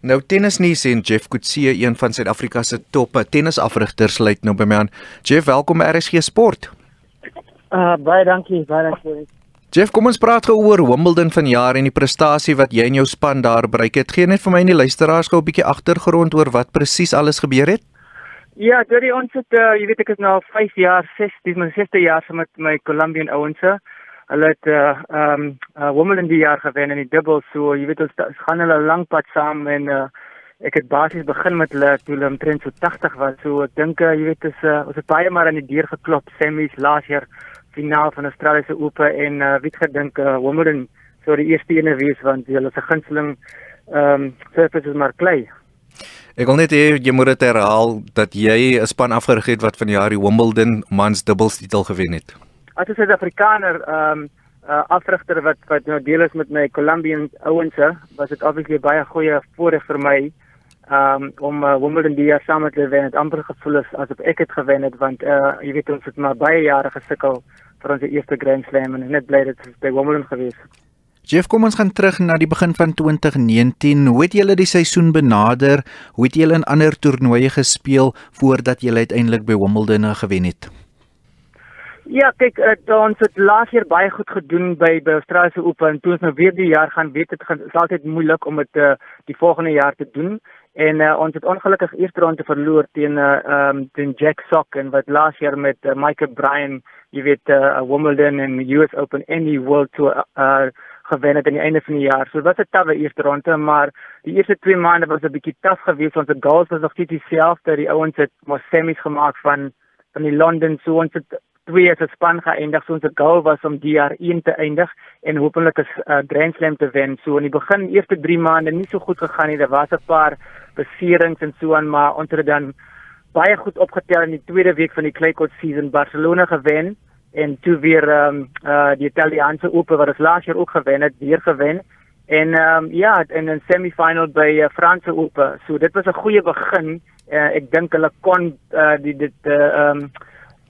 Nou tennisnuus en Jeff Kutse, een van Suid-Afrika se top tennisafrigters, sluit nou by my aan. Jeff, welkom by RSG Sport. Uh baie dankie, baie dankie. Jeff, kom ons praat gou oor Wimbledon vanjaar en die prestasie wat jy en jou span daar bereik het. Gee net vir my en die luisteraars gou 'n bietjie agtergrond oor wat presies alles gebeur het. Ja, dit is ons het uh, jy weet ek is nou 5 jaar, 6, dis my 6ste jaar saam met my Colombian ouens. Hulle het uh um uh, Wimbledon die jaar gewen in die dubbel, so jy weet ons, gaan hulle lank pad saam en uh ek het basies begin met hulle toe hulle omtrent so 80 was. So ek dink uh, jy weet is uh, ons het baie maar aan die deur geklop semis laas jaar finaal van Australiese Ope en uh, wie het gedink uh, Wimbledon sou die eerste ene wees want hulle se gunsteling ehm um, surface is maar klei. Ek wil net hê jy moet dit herhaal dat jy 'n span afgerig het wat vanjaar die Wimbledon mans dubbels titel gewen het. As 'n Suid-Afrikaner ehm um, uh, afrigter wat wat nou deel is met my Colombian ouense, was dit obviously baie goeie voorreg vir my um, om uh, Wimbledon die jaar saam te wen. Het amper gevoel as asof ek het gewen het want uh, jy weet ons het maar baie jare gesukkel vir ons eerste Grand Slam en net bly dit by Wimbledon gewees. Jeff, kom ons gaan terug na die begin van 2019. Hoe het julle die seisoen benader? Hoe het julle in ander toernooie gespeel voordat julle uiteindelik by Wimbledon gewen het? Ja, kyk, uh, ons het laas jaar baie goed gedoen by by Australiese Ope en toe ons nou weer die jaar gaan weet dit gaan is altyd moeilik om dit uh, die volgende jaar te doen. En uh, ons het ongelukkig eerste ronde verloor teen uh, um teen Jack Sock en wat laas jaar met uh, Michael Bryan, jy weet uh, Wimbledon en US Open en die World Tour uh, gewen het aan die einde van die jaar. So dit was 'n tawwe eerste ronde, maar die eerste 2 maande was 'n bietjie taaf geweest. Ons het goals was nog steeds dieselfde. Die ouens het mos semis gemaak van van die London so ons het twee as 'n span geëindig. So ons goal was om die jaar 1 te eindig en hopelik 'n uh, Grand Slam te wen. So in die begin eerste 3 maande nie so goed gegaan nie. Daar was 'n paar beserings en so aan, maar ons het dan baie goed opgetel in die tweede week van die clay court season Barcelona gewen en toe weer ehm um, uh die Italiaanse Ope wat ons laas jaar ook gewen het, weer gewen. En ehm um, ja, in 'n semifinal by uh, Franse Ope. So dit was 'n goeie begin. Uh, ek dink hulle kon uh die dit ehm uh, um,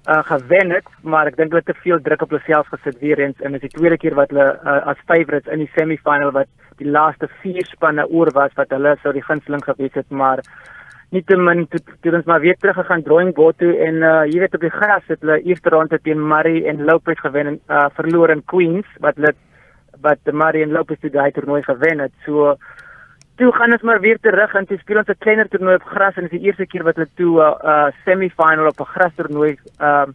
uh, gewen het, maar ek dink hulle het te veel druk op hulle self gesit weer eens en dit is die tweede keer wat hulle uh, as favourites in die semifinal wat die laaste vier spanne oor was wat hulle sou die gunsteling gewees het, maar nietemin toe, toe ons maar weer terug gegaan drawing board toe en uh, jy weet op die gras het hulle eerste ronde teen Murray en Lopez gewen en uh, verloor in Queens wat hulle wat Murray en Lopez toe daai toernooi gewen het. So toe gaan ons maar weer terug en toe speel ons 'n kleiner toernooi op gras en dit is die eerste keer wat hulle toe 'n uh, uh, semifinal op 'n gras toernooi uh,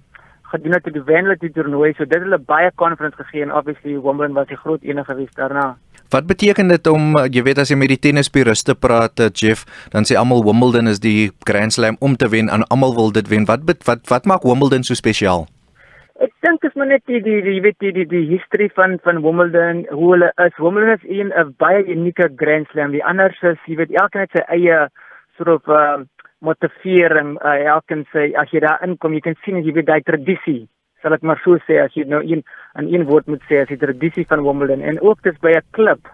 gedoen het te die wenlik die toernooi. So dit het hulle baie confidence gegee en obviously Wimbledon was die groot enige gewees daarna. Wat beteken dit om jy weet as jy met die tennispuriste praat, Jeff, dan sê almal Wimbledon is die Grand Slam om te wen en almal wil dit wen. Wat wat wat maak Wimbledon so spesiaal? Ek dink is maar net die die die weet die die die history van van Wimbledon, hoe hulle is. Wimbledon is een 'n baie unieke Grand Slam. Die ander is jy weet elkeen het sy eie soort of uh, motivering. Uh, elkeen sê as jy daar inkom, jy kan sien jy weet daai tradisie. Sal ek maar so sê as jy nou een in een woord moet sê as die tradisie van Wimbledon en ook dis by 'n klub.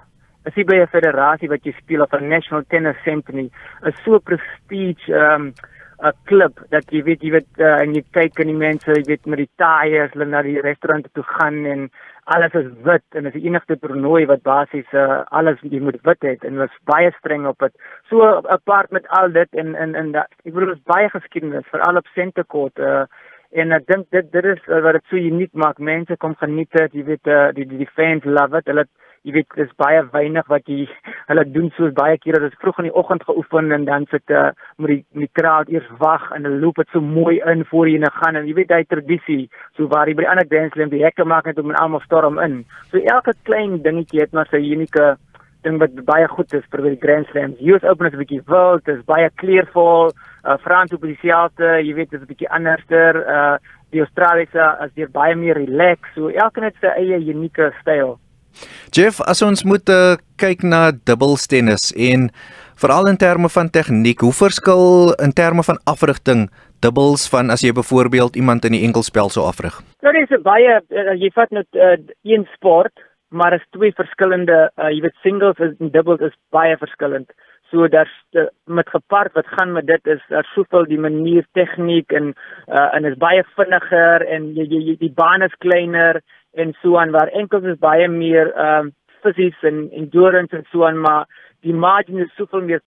As jy by 'n federasie wat jy speel of 'n National Tennis Symphony, is so prestige um 'n klub dat jy weet jy weet uh, en jy kyk aan die mense jy weet met die taiers hulle na die restaurante toe gaan en alles is wit en dit is die enigste toernooi wat basies uh, alles jy moet wit het en is baie streng op dit. So apart met al dit en en en ek bedoel is baie geskiedenis veral op Centercourt uh, en ek dink dit dit is uh, wat dit so uniek maak mense kom geniet dit jy weet uh, die, die die fans love it. Hulle jy weet dis baie weinig wat jy hulle doen soos baie kere. Dat dit vroeg in die oggend geoefen en dan sit uh, met die met die kraal eers wag en hulle loop dit so mooi in voor jy net gaan en jy weet daai tradisie so waar jy by die ander dance lem die hekke maak net om en almal storm in. So elke klein dingetjie het maar sy unieke ding wat baie goed is vir die Grand Slams. US Open is 'n bietjie wild, dit is baie kleurvol. Uh Frans op dieselfde, jy weet, dit is 'n bietjie anderster. Uh die Australiese is weer baie meer relaxed. So elkeen het sy eie unieke styl. Jeff, as ons moet uh, kyk na dubbelstennis en veral in terme van tegniek, hoe verskil in terme van afrigting dubbels van as jy byvoorbeeld iemand in die enkelspel sou afrig? Nou dis baie uh, jy vat net uh, een sport, maar is twee verskillende, uh, jy weet singles en dubbels is baie verskillend. So daar's uh, met gepaard wat gaan met dit is daar soveel die manier tegniek en uh, en is baie vinniger en jy, jy, die baan is kleiner en so aan waar enkels is baie meer ehm uh, fisies en endurance en so aan maar die margin is soveel meer